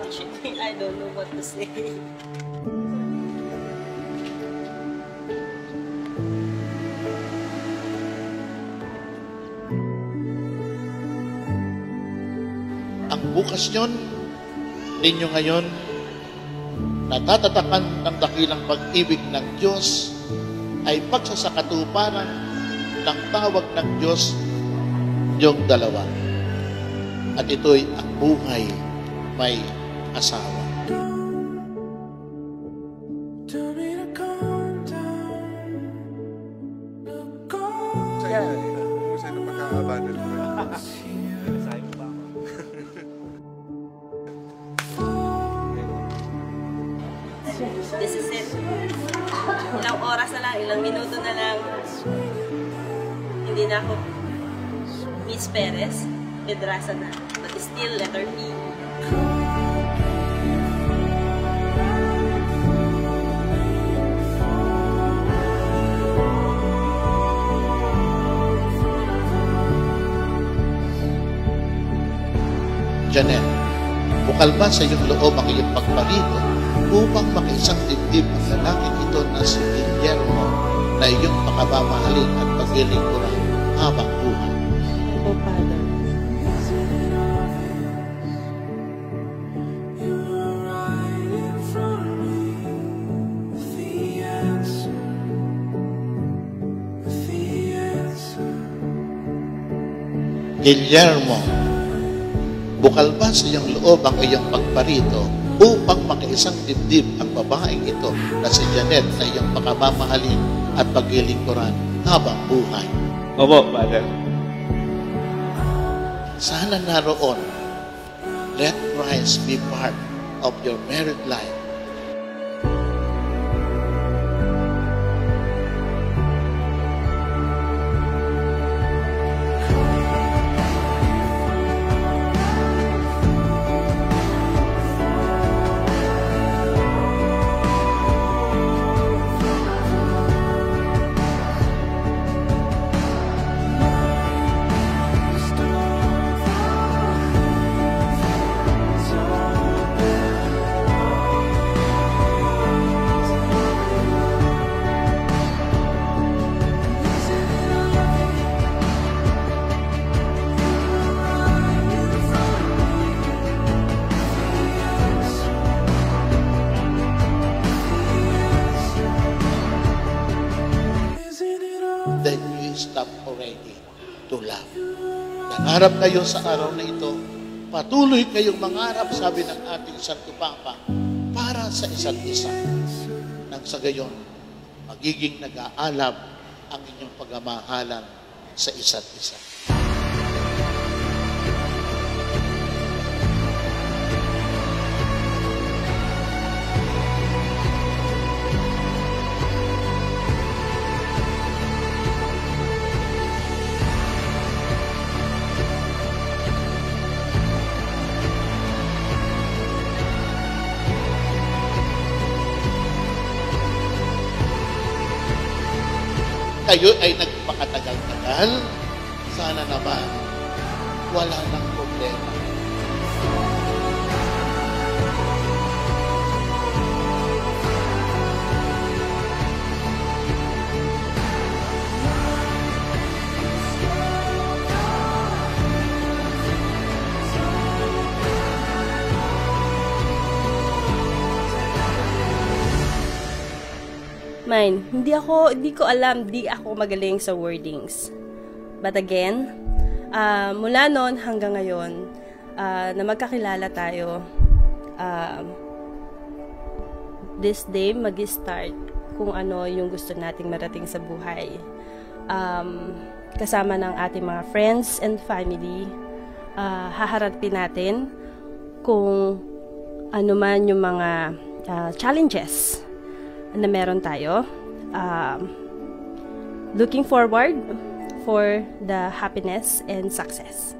Actually, I don't know what to say. Ang bukasyon ninyo ngayon, natatatakan ng dakilang pag-ibig ng Diyos ay pagsasakatuparan ng tawag ng Diyos yung dalawa. At ito'y ang buhay may asawa. Mo. This is it. Ilang oras na lang, ilang minuto na lang. Hindi na ako Miss Perez. Pedraza na. But still, letter P. Janet, bukal ba sa iyong loob ang iyong pagparito upang makiisang dibdib ang lalaking ito na si Guillermo na iyong pakabamahalin at paglilingkuran habang buhay? Oh, Father. Guillermo, bukal ba sa iyong loob ang iyong pagparito upang makiisang dibdib ang babaeng ito na si Janet na iyong pakabamahalin at paglilingkuran habang buhay? Opo, Father. Sana naroon, let Christ be part of your married life. To love. Nangarap kayo sa araw na ito, patuloy kayong mangarap, sabi ng ating Santo Papa, para sa isa't isa. Nang sa gayon, magiging nag-aalab ang inyong pagmamahalan sa isa't isa. Kayo ay nagpakatagal-tagal, sana naman wala nang problema. Mine, hindi ako, hindi ko alam, di ako magaling sa wordings. But again, ah, mula noon hanggang ngayon, ah, na magkakilala tayo, ah, this day mag-start kung ano yung gusto nating marating sa buhay. Um, kasama ng ating mga friends and family, ah, haharapin natin kung ano man yung mga ah, challenges na meron tayo. Um, looking forward for the happiness and success.